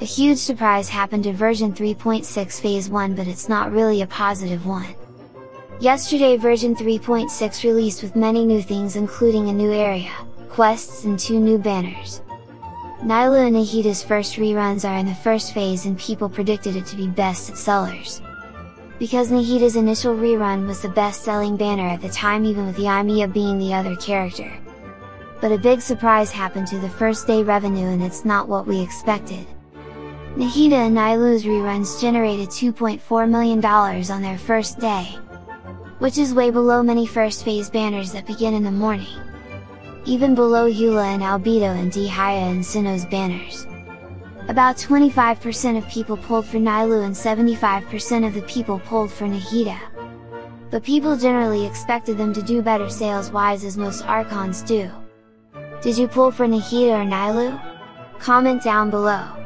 A huge surprise happened to version 3.6 phase 1 but it's not really a positive one. Yesterday version 3.6 released with many new things including a new area, quests and two new banners. Nilou and Nahida's first reruns are in the first phase and people predicted it to be best at sellers. Because Nahida's initial rerun was the best selling banner at the time even with Yoimiya being the other character. But a big surprise happened to the first day revenue and it's not what we expected. Nahida and Nilou's reruns generated $2.4 million on their first day. Which is way below many first phase banners that begin in the morning. Even below Eula and Albedo and Dehya and Cyno's banners. About 25% of people pulled for Nilou and 75% of the people pulled for Nahida. But people generally expected them to do better sales wise as most Archons do. Did you pull for Nahida or Nilou? Comment down below.